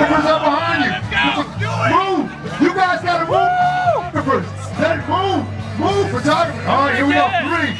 Photographers up behind you. Move. You guys gotta move. Photographers. Let it move. Move, photographer. All right, here we go. Three,